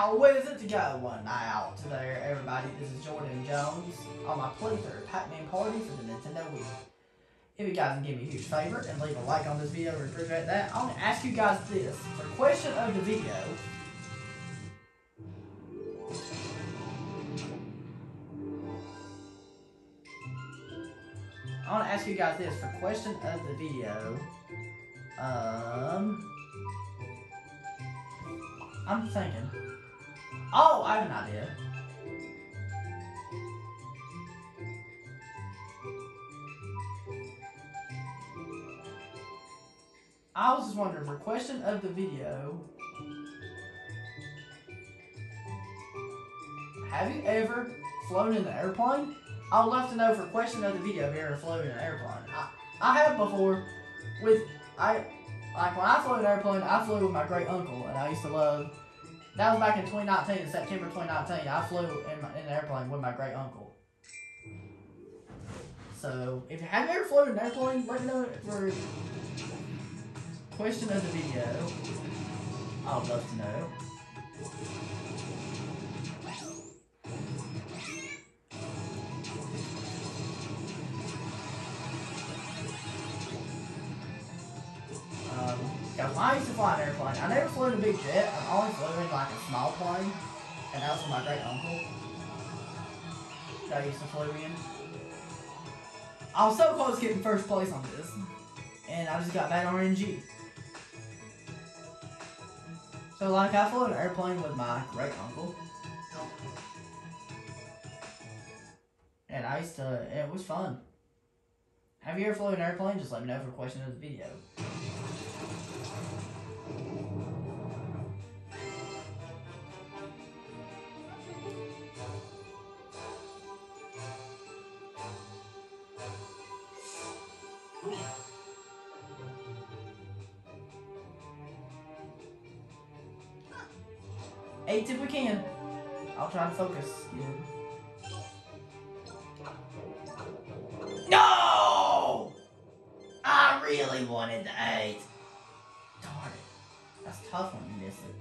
How is it going now? To there, everybody, this is Jordan Jones on my playthrough Pac-Man Party for the Nintendo Wii. If you guys can give me a huge favor and leave a like on this video, I appreciate that. I want to ask you guys this. For question of the video, I want to ask you guys this. For question of the video, um... I'm thinking. Oh, I have an idea. I was just wondering, for question of the video, have you ever flown in an airplane? I would love to know for question of the video if you ever flown in an airplane. I, I have before with I like when I flew an airplane, I flew with my great uncle, and I used to love. That was back in 2019, in September 2019. I flew in, my, in an airplane with my great uncle. So, if you have ever flown an airplane, let me know for question of the video. I would love to know. Fly an airplane, I never flew in a big jet. I've only flew in like a small plane, and that was my great uncle. That I used to flew in. I was so close to getting first place on this, and I just got that RNG. So like I flew an airplane with my great uncle. And I used to, it was fun. Have you ever flown an airplane? Just let me know for a question of the video. Eight if we can. I'll try to focus. Yeah. No! I really wanted the eight. Darn it. That's tough when you miss it.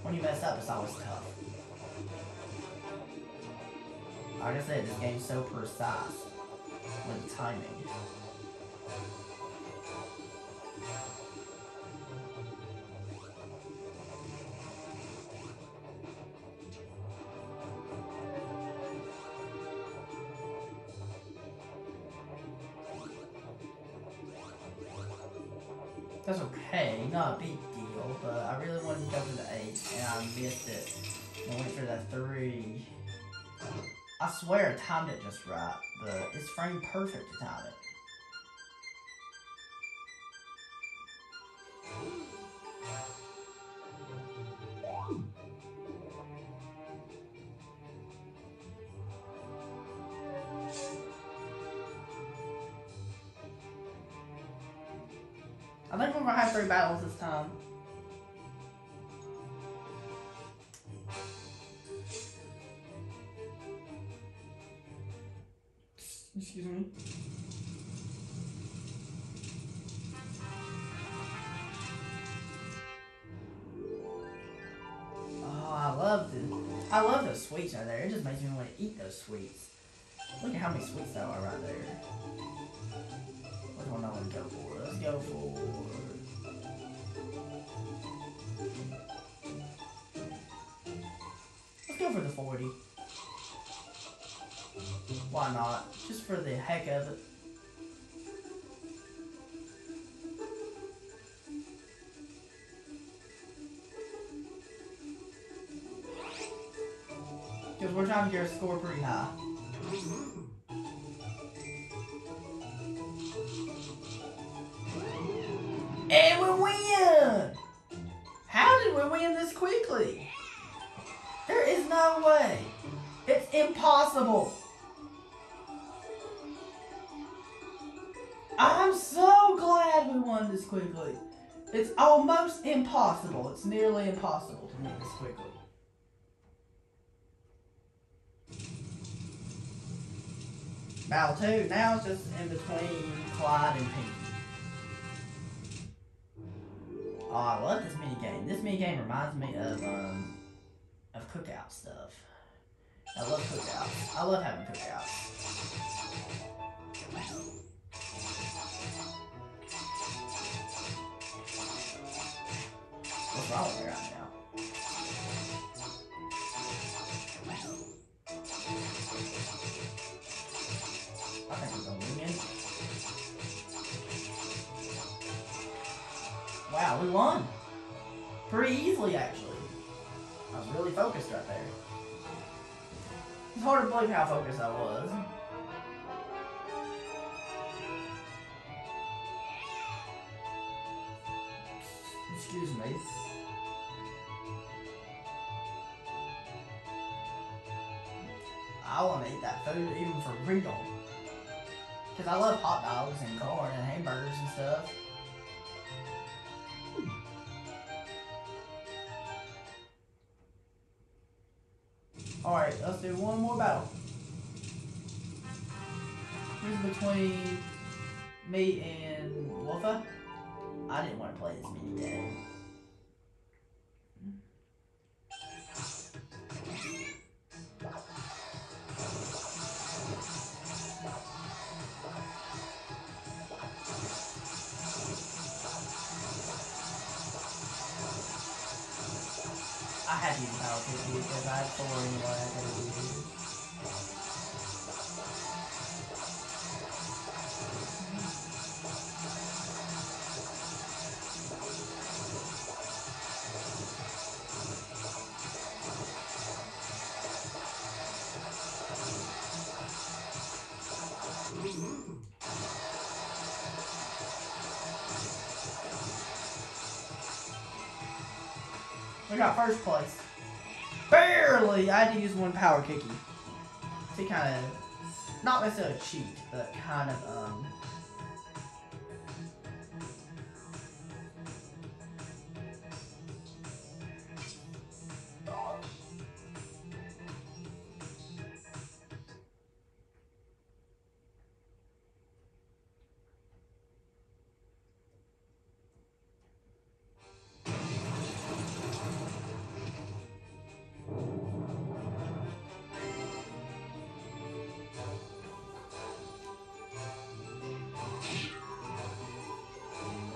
When you mess up, it's always tough. Like I said, this game's so precise with timing. That's okay, not a big deal, but I really wanted to go for the 8, and I missed it. I went for that 3. I swear I timed it just right, but it's frame perfect to time it. Gonna have three battles this time. Excuse me. Oh, I love the, I love those sweets right there. It just makes me want to eat those sweets. Look at how many sweets there are right there. Which one I want to go for? Let's go for. Let's go for the 40. Why not? Just for the heck of it. Because we're trying to get our score pretty high. We win this quickly? There is no way. It's impossible. I'm so glad we won this quickly. It's almost impossible. It's nearly impossible to win this quickly. Battle 2, now it's just in between Clyde and Pinky. Oh, I love this mini game. This mini game reminds me of um, of cookout stuff. I love cookouts. I love having cookouts. What's wrong with me right now? We won! Pretty easily, actually. I was really focused right there. It's hard to believe how focused I was. Excuse me. I want to eat that food even for real. Because I love hot dogs and corn and hamburgers and stuff. Alright, let's do one more battle. This is between me and Wolfa. I didn't want to play this mini game. I had to use Power 50 because I had four anyway. I gotta do these. We got first place. Barely! I had to use one power kicky. To kind of, not necessarily cheat, but kind of, um...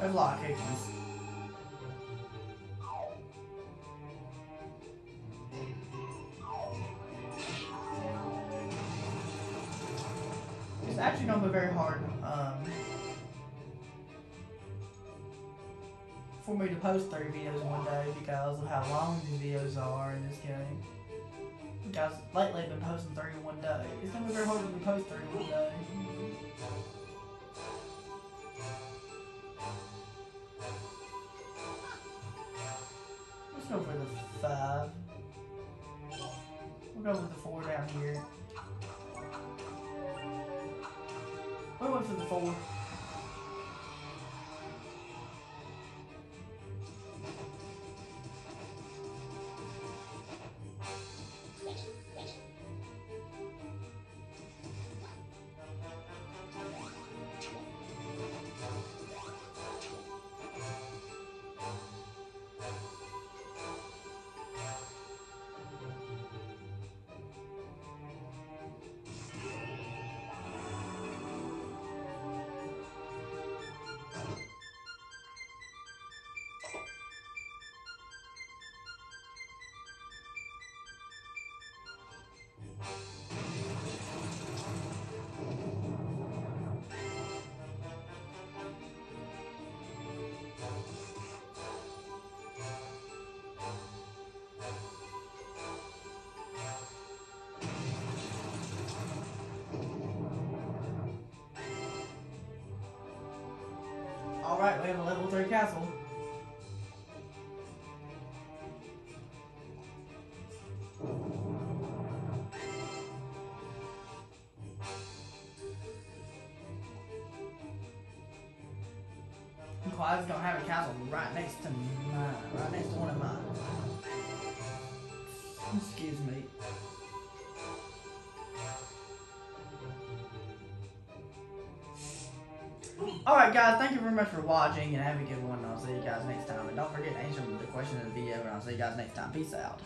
There's a lot of kickies. It's actually be very hard, um, for me to post 30 videos in one day because of how long these videos are in this game. Because lately I've been posting 31 days. It's gonna be very hard to post 31 days. Let's go for the five. We'll go with the four down here. We went for the four. Alright, we have a level 3 castle. Alright guys, thank you very much for watching and have a good one. I'll see you guys next time. And don't forget to answer the question in the video and I'll see you guys next time. Peace out.